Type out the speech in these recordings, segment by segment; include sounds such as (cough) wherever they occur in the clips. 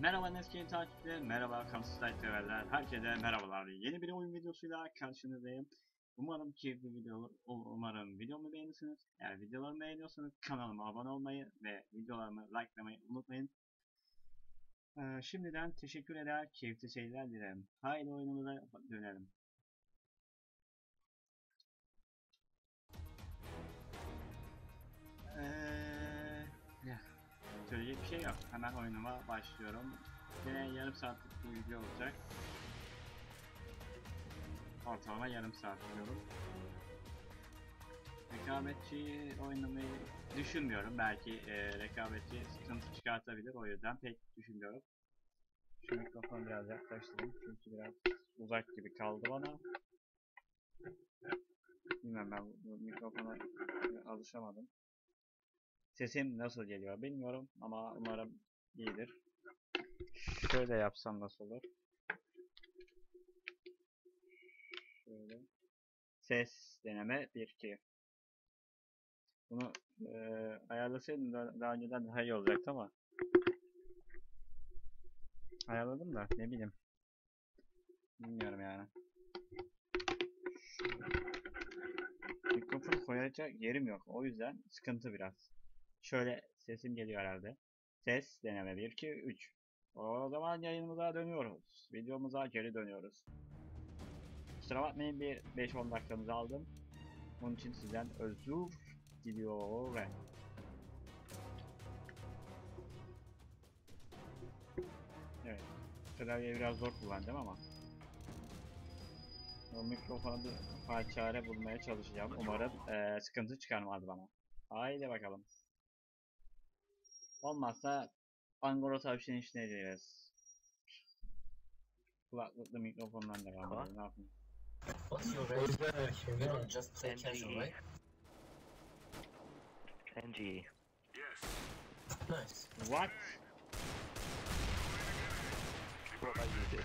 Merhaba Neskin takipçileri, merhaba Kansas severler, herkese merhabalar. Yeni bir oyun videosuyla karşınızdayım. Umarım keyifli video Umarım videomu beğenirsiniz. Eğer videolarımı beğeniyorsanız kanalıma abone olmayı ve videolarımı likelamayı unutmayın. Ee, şimdiden teşekkür eder, keyifli seyirler dilerim. Haydi oyunumuza dönelim. Söyleyecek bir şey yok. Hemen oyunuma başlıyorum. Yine yarım saatlik bir video olacak. Ortalama yarım saat diyorum. Rekabetçi oynamayı düşünmüyorum. Belki e, rekabetçi sıkıntı çıkartabilir. O yüzden pek düşünmüyorum. Şu mikrofonu biraz yaklaştırayım. Çünkü biraz uzak gibi kaldı bana. Bilmem ben bu mikrofona alışamadım. Sesim nasıl geliyor bilmiyorum ama umarım iyidir. Şöyle yapsam nasıl olur? Şöyle. Ses deneme 1 2. Bunu eee ayarlasaydım da, daha önceden daha iyi olacaktı ama ayarladım da ne bileyim. Bilmiyorum yani. Mikrofon koyacak yerim yok. O yüzden sıkıntı biraz. Şöyle sesim geliyor herhalde. Ses deneme 1 2 3. O zaman yayınımıza dönüyoruz. Videomuza geri dönüyoruz. Kusura bakmayın bir 5-10 dakikanızı aldım. Bunun için sizden özür diliyorum. Evet. Klavyeyi biraz zor kullanacağım ama. O mikrofona bir çare bulmaya çalışacağım. Umarım eee, sıkıntı çıkarmaz bana. Haydi bakalım. Olmazsa Angora tavşan işine gireriz. Kulaklıklı mikrofondan devam edelim. Ne yapayım? What's your O rate? yüzden erkeğim You değil mi? don't just play casual, NGE. right? NGE. Nice. What? What about you do?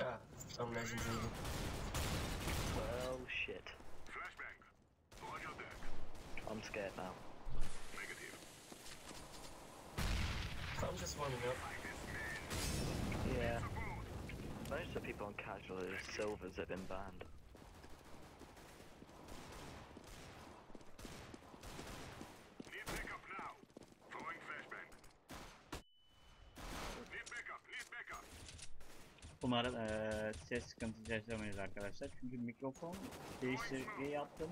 Ah, I'm legendary. Well, shit. I'm scared now. I'm just warming up. Yeah. Most of the people on casual are silvers have been banned. Need backup now. Throwing flashbang. Need backup, need backup. Umarım eee ses sıkıntısı yaşamayız arkadaşlar. Çünkü mikrofon değişikliği yaptım.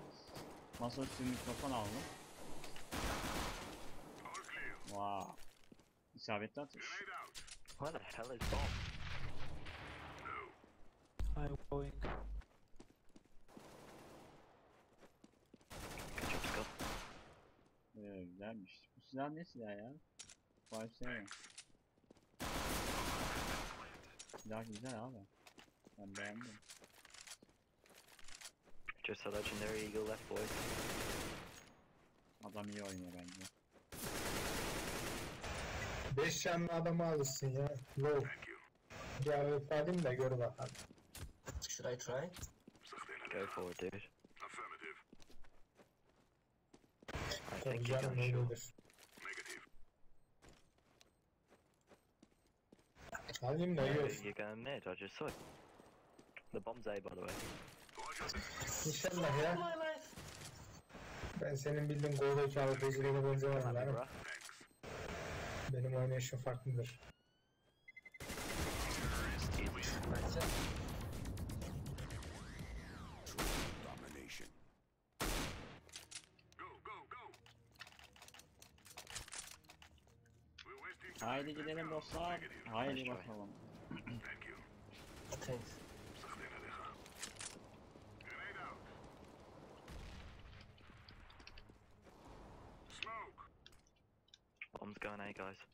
Masaüstü mikrofon aldım. İsabetli atış. Where the hell is Bob? I'm going. Good job, Scott. Ee, güzelmiş. Bu silah ne silah ya? 5 Silah güzel abi. Ben beğendim. Just a legendary eagle left, boys. Adam iyi oynuyor bence. Beş canlı adamı alırsın ya. Lol. Ya ifadeyim de gör bakalım. Should I try? Go for it, dude. Affirmative. I think you can shoot. Negative. I didn't even know you. You got I just saw it. The bomb's A, by the way. İnşallah ya. Ben senin bildiğin gol heykalı tecrübeni benzemem lan. Annihilation farklıdır. Haydi gidelim dostlar. Haydi bakalım. okay. Bomb's going A guys.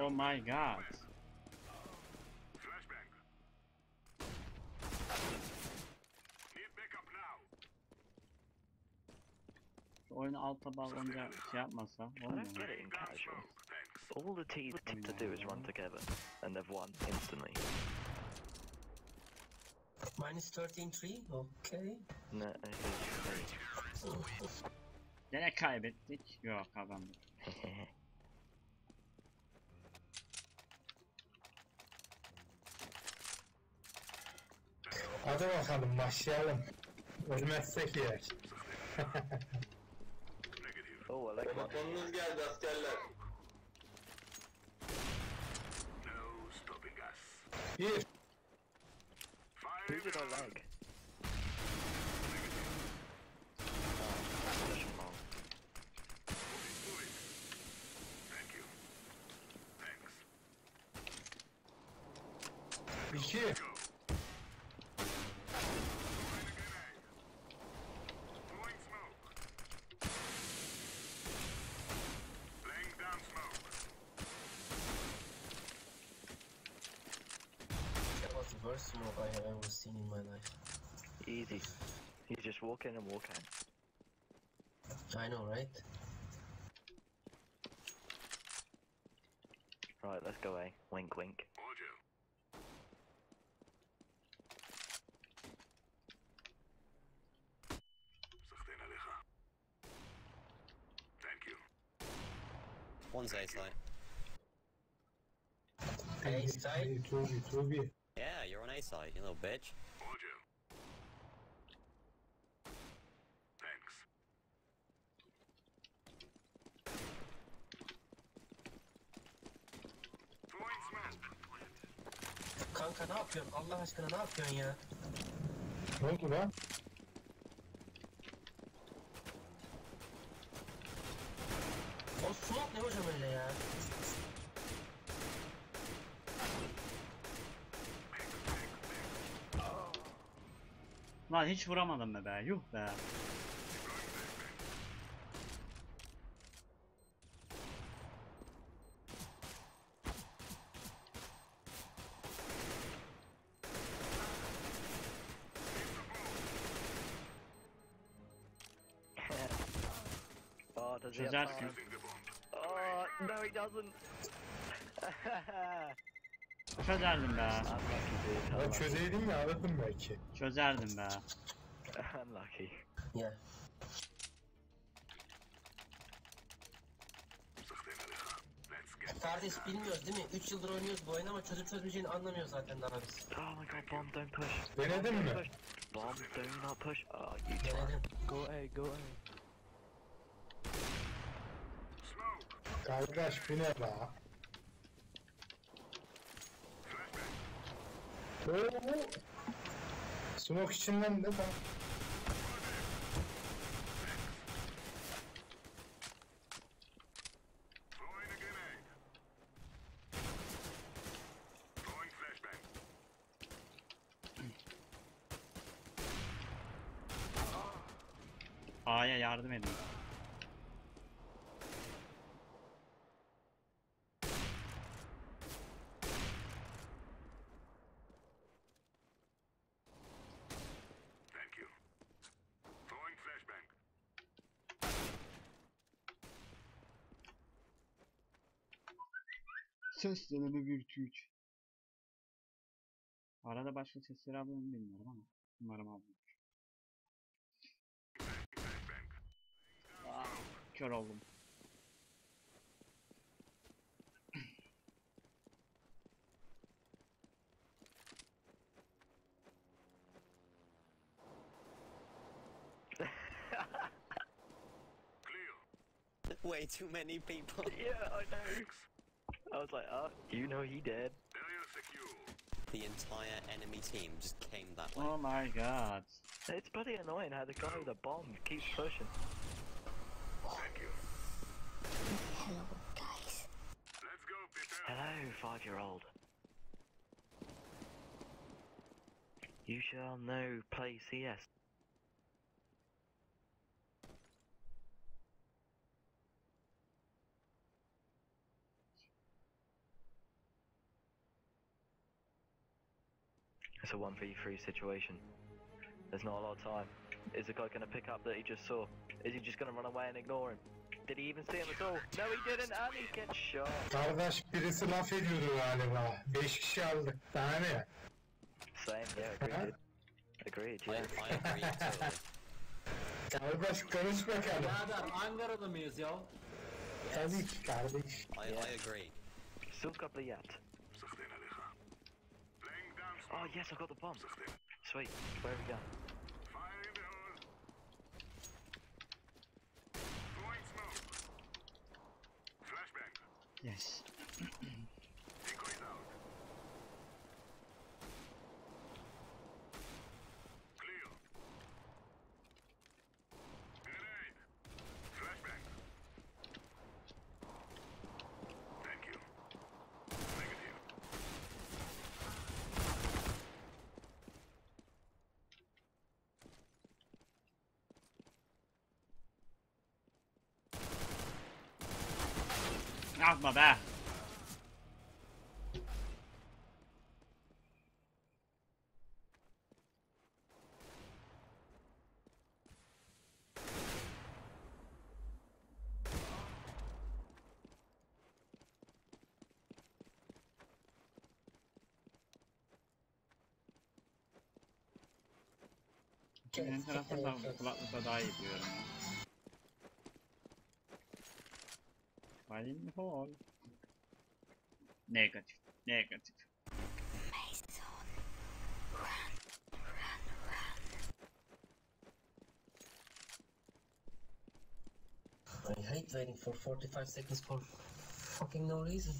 Oh my god. Şu oyunu alta bağlanınca şey yapmasa I olmuyor don't mu? get it in casual. All the teams have to do is run together, and they've won instantly. Minus 13-3, okay. No, it's Gene kaybettik. Yok kazandık. Hadi bakalım başlayalım. Ölmezsek yer. (laughs) oh, I like Komutanınız geldi askerler. No stopping us. Bir. Who's it all like? worst smoke I have ever seen in my life. Easy. You just walk in and walk out. I know, right? Right, let's go away. Wink, wink. One's A side. A side? 2v, 2v. my you know, bitch. Roger. Thanks. Kanka ne yapıyorsun? Allah aşkına ne yapıyorsun ya? Ne oldu? Lan hiç vuramadım be be. Yuh be. oh, does he have time? Oh, no, he doesn't. (laughs) Çözerdim be. Unlucky. çözeydim ya alırdım belki. Çözerdim be. Unlucky. Yeah. Kardeş bilmiyoruz değil mi? 3 yıldır oynuyoruz bu oyunu ama çözüp çözmeyeceğini anlamıyoruz zaten daha biz. Oh my god, bomb, don't push. Denedin mi? Push. Bomb, do not push. Oh, you. Denedim. Go A, go A. Kardeş bu ne la? Oo. Smoke içinden de ben. Ses deneme 1 2 3. Arada başka sesleri mu bilmiyorum ama umarım almıyor. Aa, kör oldum. (laughs) Way too many people. Yeah, I know. I was like, oh, you know he dead. the entire enemy team just came that way. Oh my god. It's bloody annoying how the guy with the bomb keeps pushing. Thank you. Hello, guys. Let's go, Peter. Hello, five-year-old. You shall know play CS. It's a 1v3 situation. There's not a lot of time. Is the guy going to pick up that he just saw? Is he just going to run away and ignore him? Did he even see him at all? No, he didn't, and he gets shot. Kardeş birisi laf ediyordu galiba. 5 kişi aldık. Daha ne? Same, yeah, agreed. Agreed, yeah. I agree totally. Kardeş konuş bakalım. Birader Ankaralı mıyız ya? Tabii ki kardeş. I, I agree. Still got the yet. Oh yes, I've got the bomb. Sweet. Where are we going? Yes. Yapma be. Benim taraftan da kulaklıkla daha iyi diyorum ya. Fighting hall. Negatif. Negatif. Mason. Run, run, run. I hate waiting for 45 seconds for fucking no reason.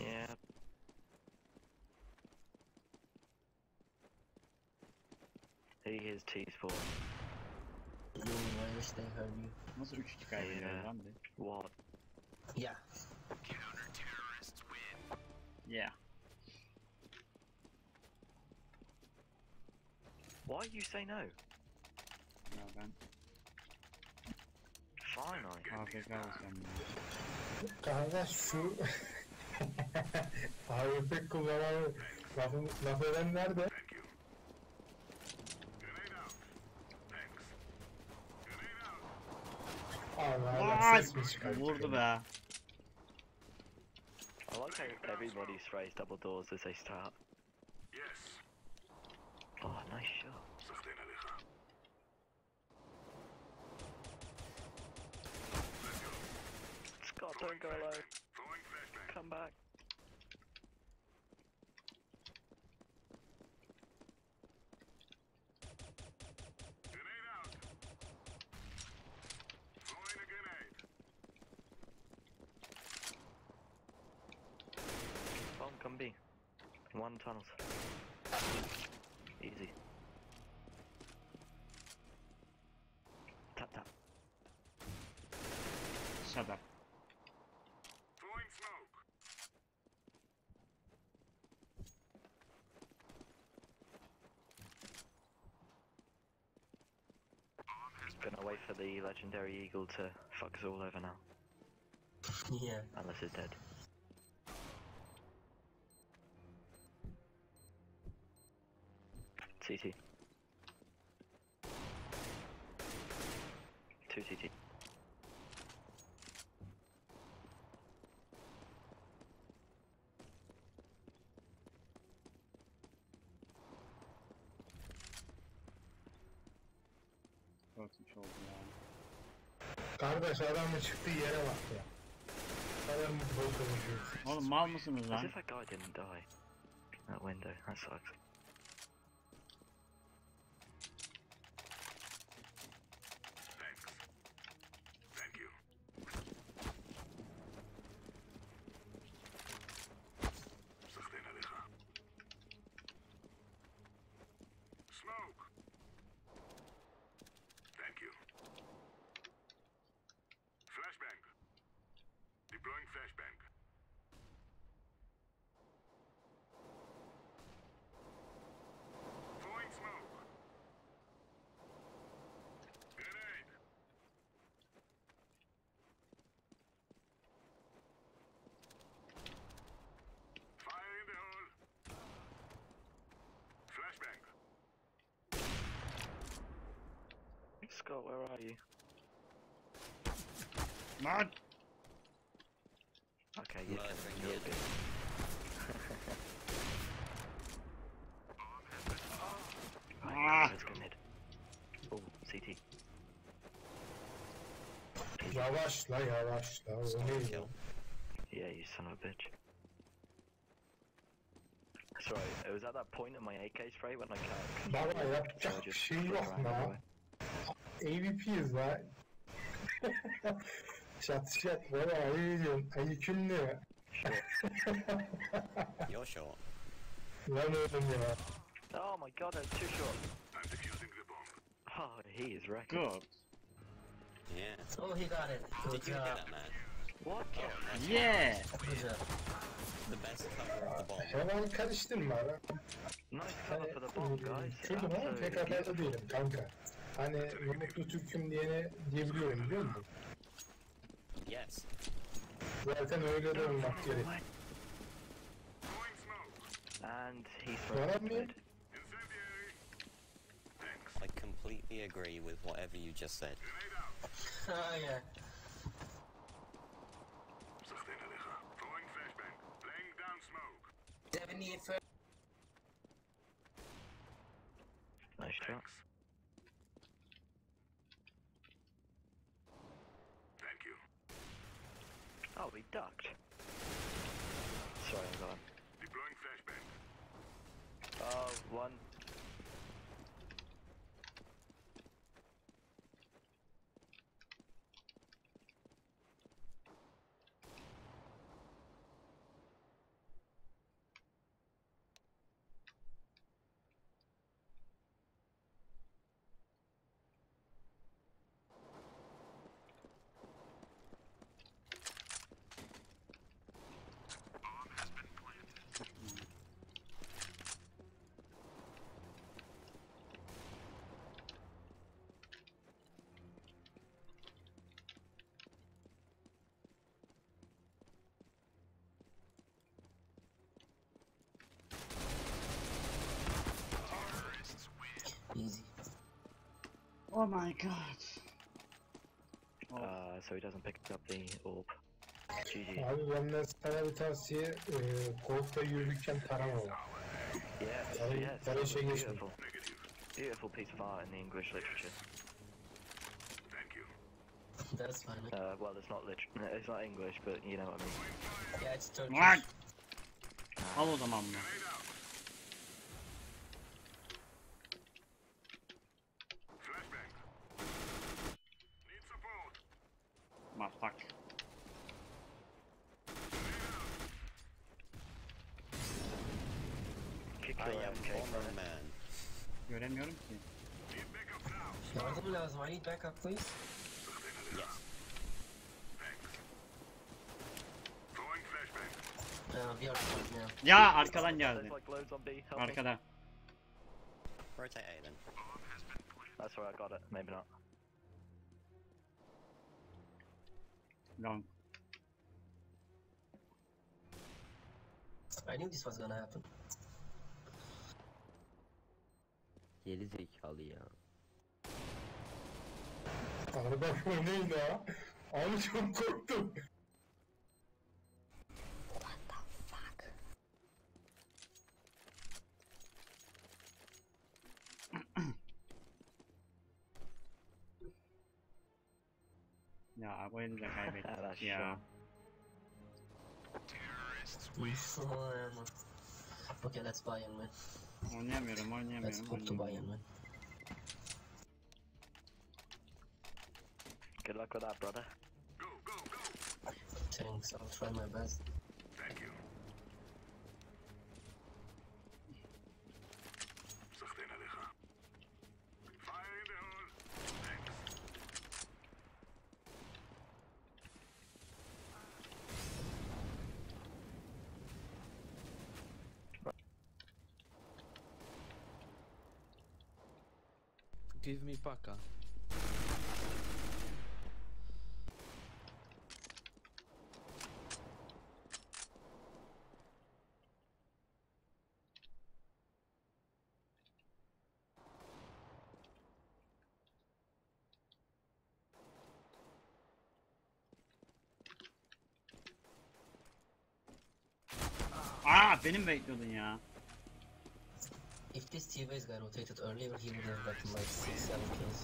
Yeah. He is T-Spawn. You, I wish they heard you. Nasıl 3-2 kaybediyoruz Yeah. lan biz? What? Yeah. Counter terrorists win. Yeah. Why you say no? No, ben. Finally. AFK olsam Kanka şu... (laughs) AFK kullanan... Lafı, laf eden nerede? Allah Allah. Vurdu be. I like how everybody sprays double doors as they start. Yes. Oh, nice shot. Scott, don't go alone. Come back. Bomb, come B. One tunnels. Easy. Tap tap. Shut up. Gonna wait for the legendary eagle to fuck us all over now. (laughs) Yeah. Unless it's dead. CT. Two CT. Korkmuş oldum ya. Kardeş adamın çıktığı yere bak ya. Kadar mutlu konuşuyoruz. Oğlum mal mısınız As if that guy didn't die. That window. That sucks. Scott, where are you? Lan! Okay, you can. Murdering You're the. Ah! Let's go mid. Oh, CT. Yavaş la yavaş la. O Sniper neydi? kill. Yeah, you son of a bitch. Sorry, it was at that point in my AK spray when I can't. Baba so I yapacak bir just şey flick yok around la. everywhere. AVP'yiz la. (laughs) Şat şat baba ayı diyorum. Ayı kimli? Short. You're (laughs) short. Lan oğlum ya. Oh my god, that's too short. I'm defusing the bomb. Oh, he is wrecking. Good. Yeah. Oh, he got it. Good Did you job. that man? What? Oh, that's Yeah! Good job. the best cover of the bomb. Hemen karıştırma la. Nice cover for the bomb, guys. Ama Absolutely PKK'da beautiful. değilim kanka. Hani yumruklu Türk'üm diyene diyebiliyorum biliyor musun? Yes. Zaten öyle de olmak gerek. Throwing smoke. And he's What throwing I mean? mid. I completely agree with whatever you just said. Oh, yeah. Sustain Aleja. Throwing flashbang. Laying down smoke. 70 first. Nice shot. Thanks. Thank you. Oh, he ducked. Sorry, I got him. Deploying flashbang. Oh, one. Oh my god! Oh, Uh, so he doesn't pick up the orb. GG. Abi benden sana bir tavsiye e, korkta yürürken tarama var. Yeah, Very- yeah, it's very lovely, English. beautiful. Beautiful piece of art in the English literature. Thank you. That's fine. Uh, well, it's not lit- it's not English, but you know what I mean. Yeah, it's Turkish. Lan! Al o zaman bunu. Backup, please. Yes. Uh, we are now. Ya arkadan There's geldi. like loads on B. Help me. Arkada. Rotate A then. That's alright, I got it. Maybe not. Long. I knew this was gonna happen. Geri zekalı ya. Araba bu neydi ha? Abi çok. What the fuck? ya quên là cài về thật ya. Bayern man. Nie wiem, o nie wiem. Let's go to Bayern man. Good luck with that, brother. Go, go, go. Thanks, I'll try my best. Thank you. סחטיין עליך. The hole. Give me Paka. Aa benim bekliyordun ya. If this T-Base guy rotated earlier, he would have gotten like 6-7 kills.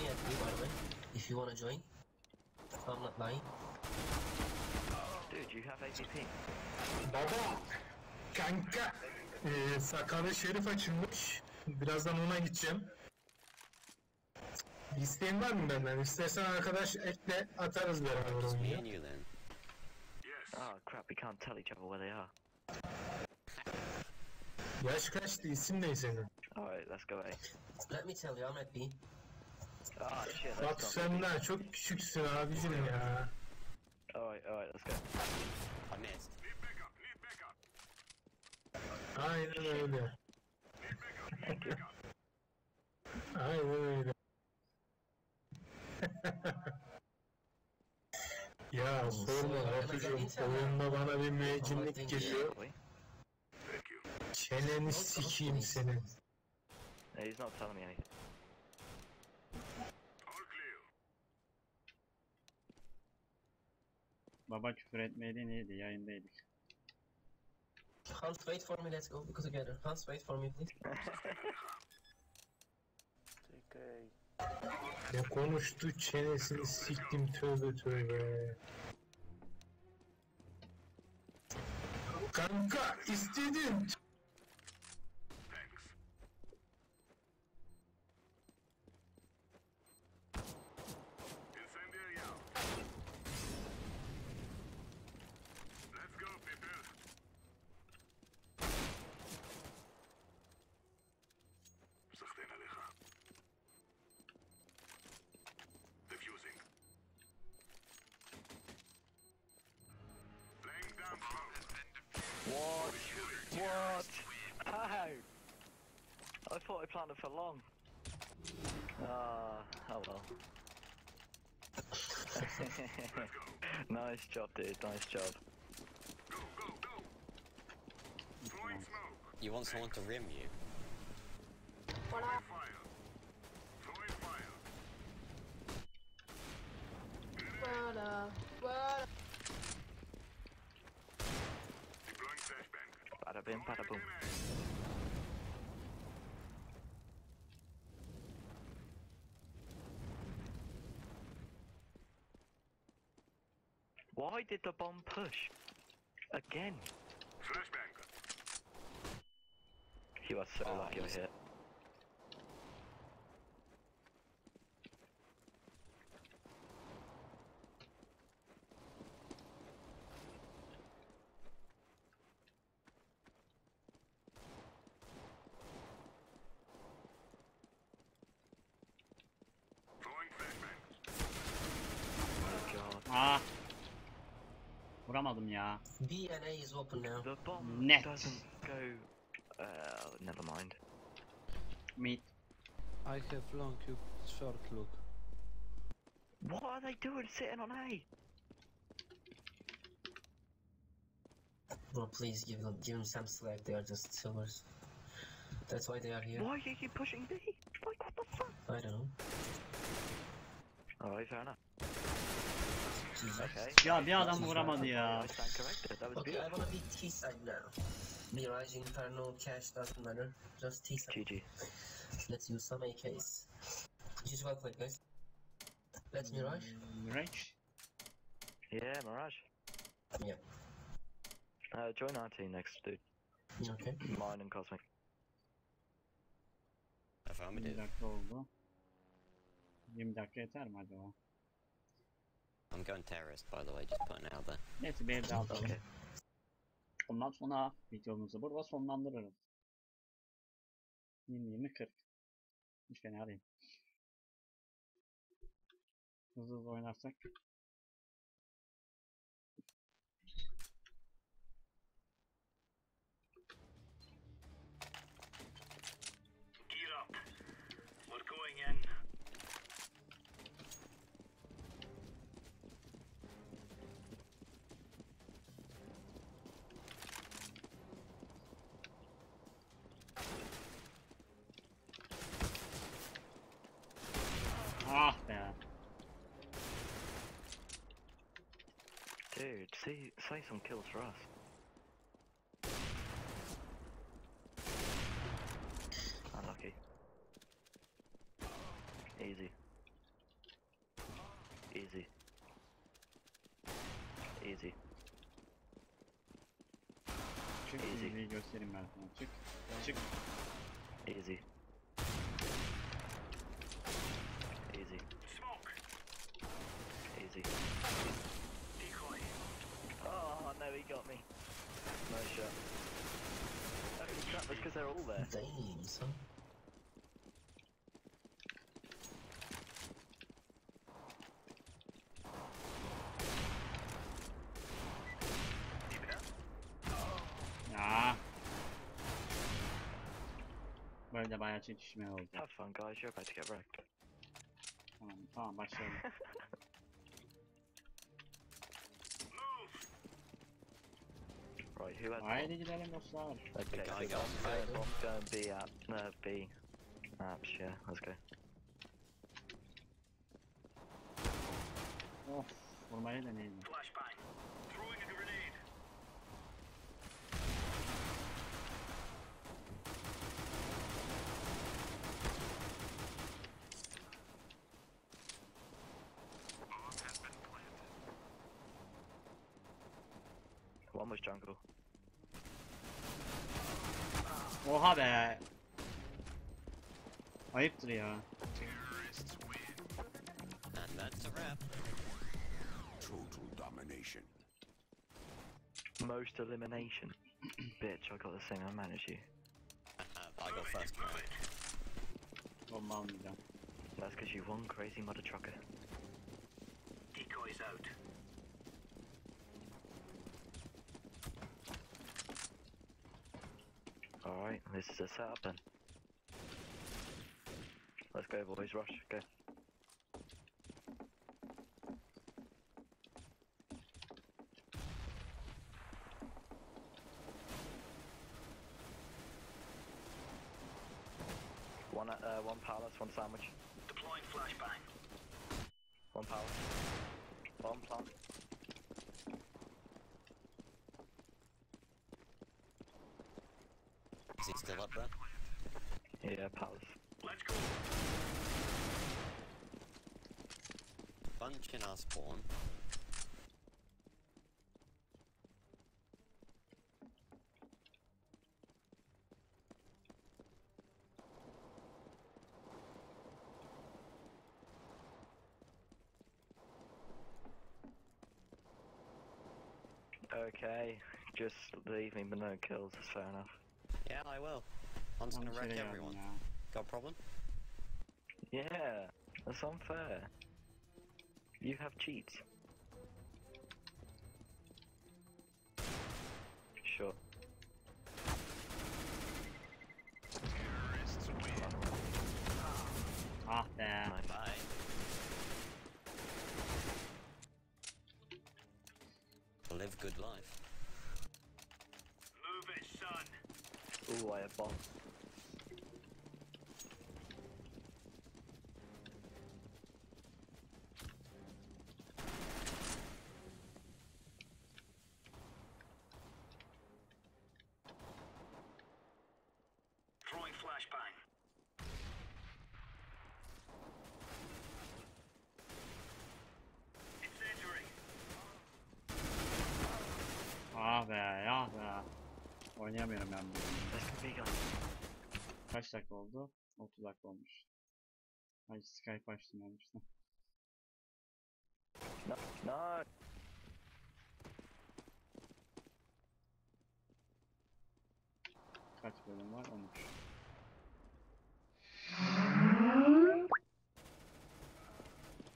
Me and you, by the way. If you wanna join. I'm not lying. Dude, you have AVP. Baba. Kanka. Ee, Sakarya Şerif açılmış. Birazdan ona gideceğim. Bir isteğin var mı benden? İstersen arkadaş ekle atarız beraber Just me oyunu. and you then. Yes. Oh crap, we can't tell each other where they are. Yaş kaçtı? İsim ne senin? Alright, let's go A. Let me tell you, I'm at B. Ah shit, Bak not sen daha çok küçüksün abicim ya. Alright, alright, let's go. I missed. Need backup. Need backup. Aynen öyle. Need backup. Need backup. Aynen öyle. (laughs) ya sorma Batucuğum oyunda bana bir müeccinlik geliyor. We? Thank you. Çeneni sikeyim senin. No, he's not telling me anything. All clear. Baba küfür etmeydin iyiydi yayındaydık. Hans, wait for me, let's go together. Hans, wait for me, please. (laughs) Ne konuştu çenesini siktim tövbe tövbe. Kanka istedim. Job, dude. Nice job. Go, go, go! Throwing mm-hmm. smoke. You want someone to rim you? Throwing fire. Throwing fire. Deploying flashbang. Bada bim, bada boom. Why did the bomb push? Again? Flashbang. You are so Oh, lucky I he's- hit. Throwing flashbang. Oh god. Aa. Vuramadım ya. B and A is open now. The bomb Net. doesn't go. Uh, never mind. Meet. I have long, you short look. What are they doing sitting on A? Bro, please give them, give them some slack. They are just silvers. That's why they are here. Why are you pushing B? Like, what the fuck? I don't know. Alright, fair enough. Ya bir adam vuramadı ya. Okay, I wanna be T side now. Mirage, Inferno, Cash doesn't matter. Just T side. GG. Let's use some AKs. GG well played, guys. Let's Mirage. Mirage. Yeah, Mirage. Yeah. Uh, join our team next, dude. Okay. Mine and Cosmic. 20 Affirmative. dakika oldu. 20 dakika yeter mi acaba? I'm going terrorist, by the way, just putting it out there. Neyse bir elde atalım. Okay. Ondan sonra videomuzu burada sonlandırırız. 20-20-40. Hiç fena değil. Hızlı hızlı oynarsak. Say some kills for us. Unlucky. Easy. Easy. Easy. Çık Easy. easy'yi göstereyim ben sana. Çık. Çık. Easy. Easy. Smoke. Easy. Decoy. Oh no, he got me. No shot. Holy crap, that's because they're all there. Damn, son. Ya. Böyle bayağı çekişme oldu. Have fun, guys. You're about to get wrecked. Tamam, tamam başlayalım. Right, who has Haydi bomb? gidelim dostlar. Okay, guy so got bomb's fired. going, bomb's going B at uh, B. Apps, yeah. Let's go. Of, vurmayı deneyelim. Flashbang. Throwing a grenade. One was jungle. Oha be. Ayıptır ya. And that's a wrap. Total domination. Most elimination. (clears throat) Bitch, I got the same amount as you. Uh, I got first round. Bomba almayacağım. That's because you won, crazy mother trucker. Decoys out. Alright, this is a setup then. Let's go, boys. Rush, go. One, uh, one palace, one sandwich, Deploying flashbang. one palace. Bomb plant. Is he still up there? Yeah, palace. Let's go. Bunch in our spawn. Okay, just leave me, but no kills. That's fair enough. I will. I'm just gonna wreck everyone. Got a problem? Yeah, that's unfair. You have cheats. Sure. Ah be. Nice. Bye. Live good life. 我也爆 Kaç dakika oldu? 30 dakika olmuş. Ay Skype açtım yanlışlıkla. No, no. Kaç bölüm var? 13.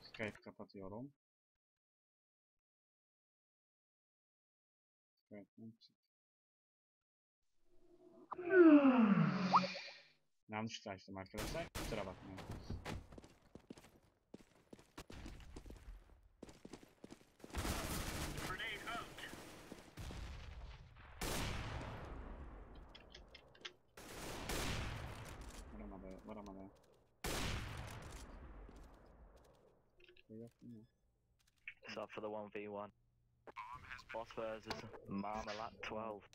Skype kapatıyorum. Skype'den çık. Yanlışlıkla açtım arkadaşlar. Kusura bakmayın. Grenade out. Vuramadı, vuramadı. Şey yok mu? It's up for the 1v1. I'm his boss versus Marmalade 12.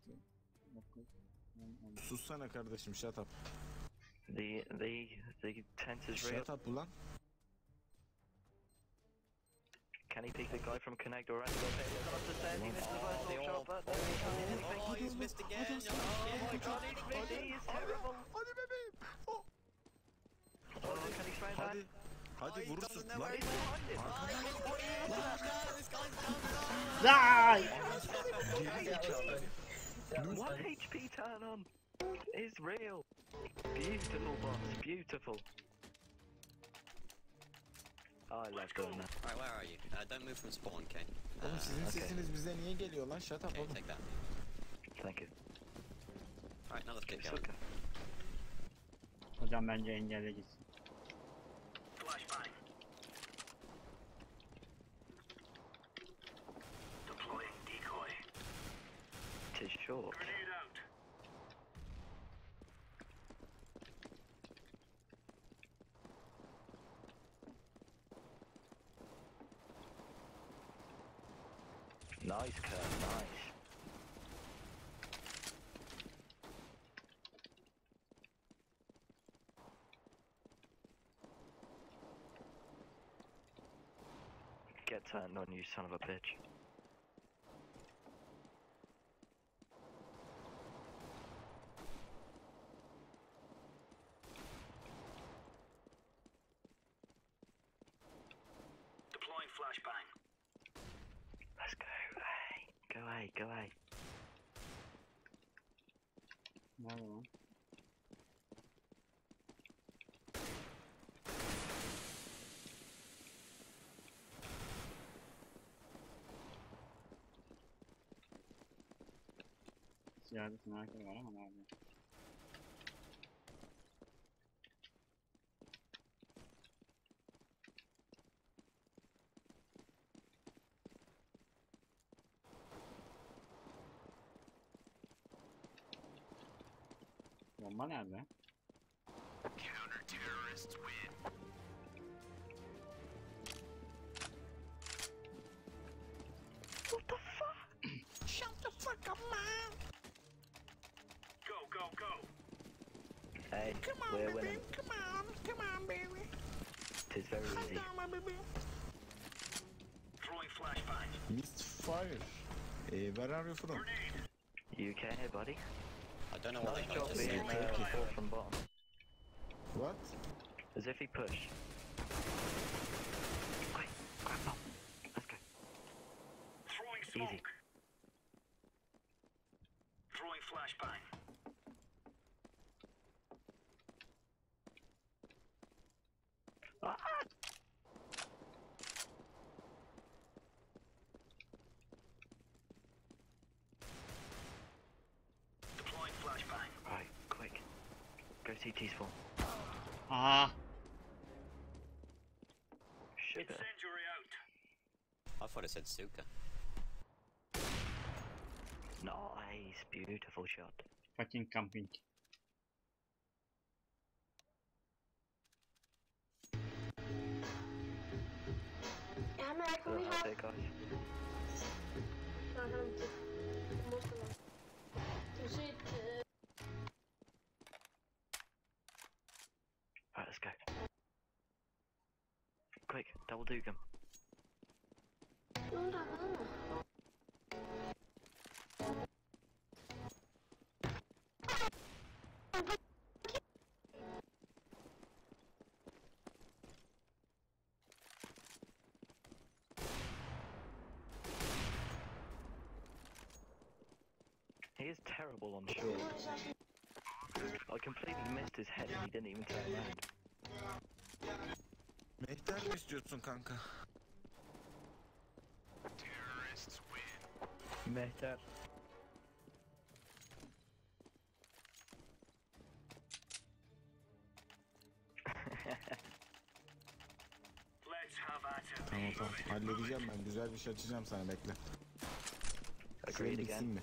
Yok, yok. On- on- Sussana kardeşim shut up. The the the tent is real. Shut up ulan. Can he pick the guy from Connect or Angle? Not to say he missed the first Oh, shot, but no, he's not doing anything. Oh, he's missed again. Oh my god, he's missed, he is terrible. Hadi bebeğim. Oh. Oh, can he spray that? Hadi. Hadi he vurursun doesn't know lan. where One HP turn on is real. Beautiful boss, beautiful. Oh, I love doing that. Alright, where are you? Uh, don't move from spawn, okay? Uh, Oğlum sizin okay. sesiniz bize niye geliyor lan? Shut up okay, oğlum. take that. Thank you. Alright, now let's get going. okay. Hocam bence engelle gitsin. Flashbang. Nice, Kurt, nice. Get turned on, you son of a bitch. Deploying flashbang. Let's go, hey. Go A, go A. Nerede lan? Siyahlı sniper var ama nerede? Bomba nerede? Counter-terrorists win. Go, Hey, we're winning. Come on, come on baby. It's very easy. Throwing flashbang. Missed fire. Eh, where are you from? Grenade. UK, buddy. I don't know what Nice they job got to being say. uh, from bottom. What? As if he pushed. Quick, grab bomb. Let's go. Throwing Easy. smoke. Throwing flashbang. Ah! Deploying flashbang. Right, quick. Go CT spawn. Aa! Sugar. Incendiary out. I thought it said Suka. Nice, beautiful shot. Fucking camping. Yeah, man, So can we out have there, guys. No, no, the- most of them. You see Right, let's go. Quick, double duke him. Terrible on short. I completely missed his head and he didn't even turn around. Mehter mi istiyorsun kanka? Mehter. Tamam tamam halledeceğim ben güzel bir şey açacağım sana bekle. Agreed Süren bitsin again. mi?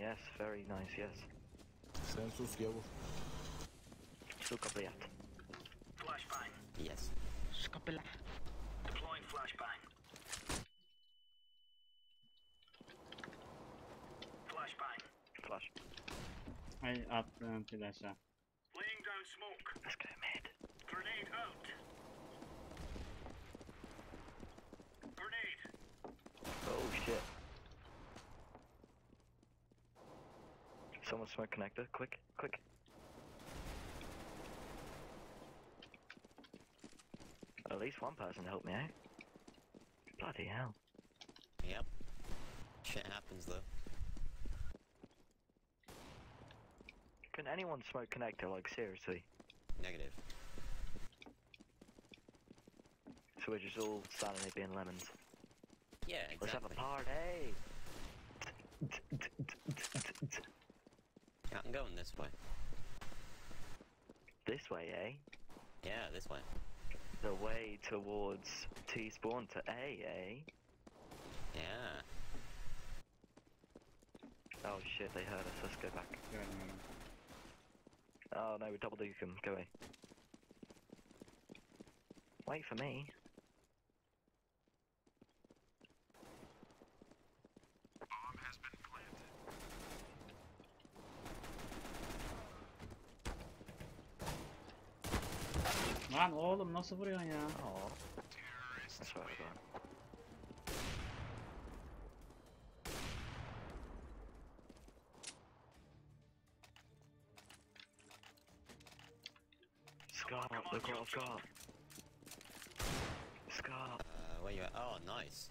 Yes, very nice, yes. Sen sus gavur. Still got the at. Flashbang. Yes. Deploying flashbang. Flashbang. Flash. Hay attım flash'a. Laying down smoke. Let's go mid. Grenade out. Grenade. Oh shit. Someone smoke connector, quick, quick. At least one person helped me out. Bloody hell. Yep. Shit happens though. Can anyone smoke connector, like seriously? Negative. So we're just all standing here being lemons. Yeah, exactly. Let's have a party! (laughs) Yeah, I'm going this way. This way, eh? Yeah, this way. The way towards T spawn to A, eh? Yeah. Oh shit, they heard us. Let's go back. Görmüyorum. Oh no, we double duke them. Go away. Wait for me. Lan oğlum nasıl vuruyorsun ya? Oh. That's what I got. Scar, look what I've got. Scar. Uh, where you at? Oh, nice.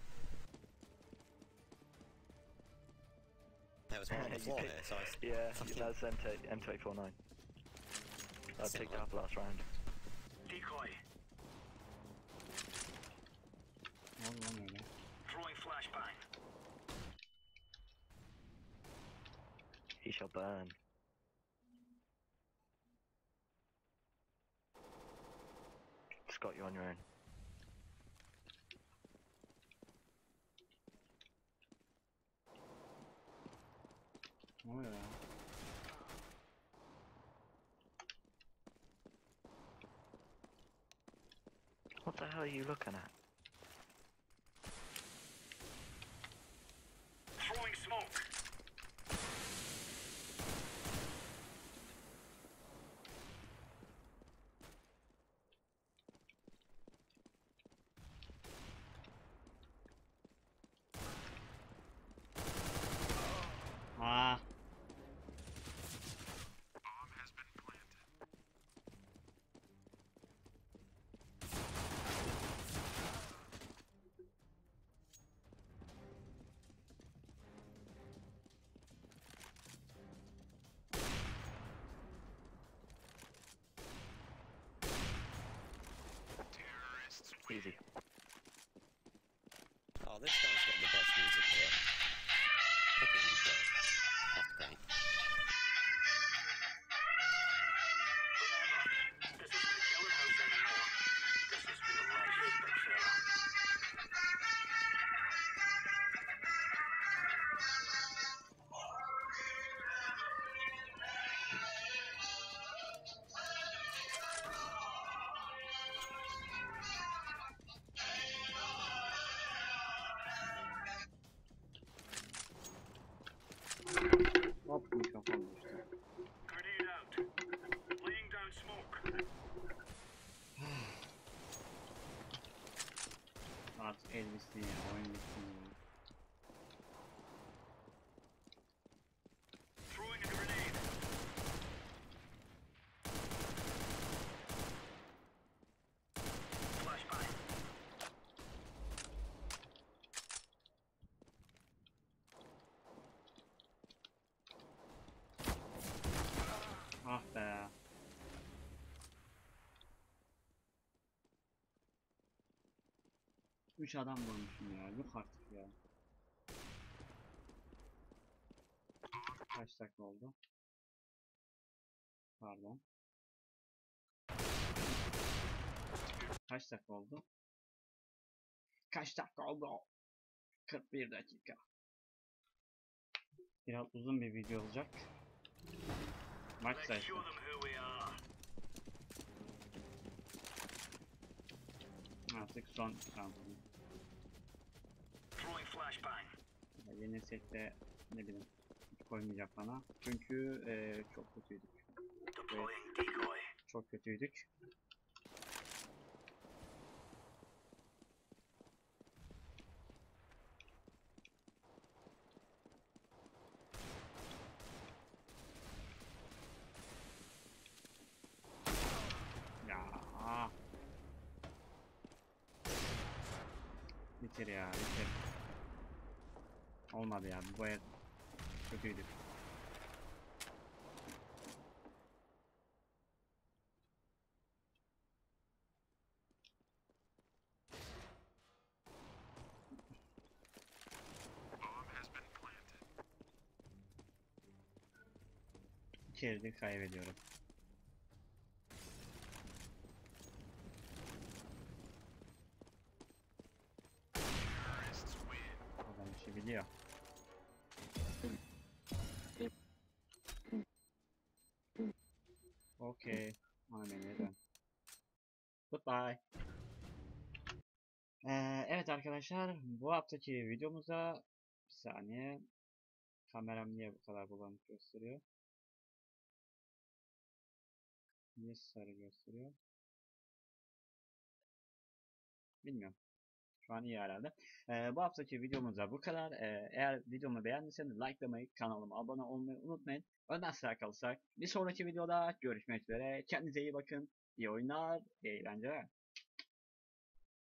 There was one on the (laughs) You floor pick- here, so I s- Yeah, Fucking- that's M2, M249. I'll take Similar. last round. Decoy. Ne oldu lan öyle? Throwing flashbang. He shall burn. Scott, you're on your own. Oh, Oluyor ya? What the hell are you looking at? Easy. Oh, this guy's 3 adam vurmuşum ya. Yok artık ya. Kaç dakika oldu? Pardon. Kaç dakika oldu? Kaç dakika oldu? 41 dakika. Biraz uzun bir video olacak. Maç sayısı. show them who we are. Artık son. Throwing flashbang. Yenilsek de ne bileyim hiç koymayacak bana. Çünkü eee, çok kötüydük. Decoy. Çok kötüydük. Ya. Bitir ya, bitir. Olmadı ya, bu baya kötüydük. İçeride kaybediyorum. Bu haftaki videomuza bir saniye kameram niye bu kadar bulanık gösteriyor? Niye sarı gösteriyor? Bilmiyorum. Şu an iyi herhalde. Ee, bu haftaki videomuzda bu kadar. Ee, eğer videomu beğendiyseniz likelamayı, kanalıma abone olmayı unutmayın. Önden sıra kalırsak bir sonraki videoda görüşmek üzere. Kendinize iyi bakın. İyi oyunlar, iyi eğlenceler.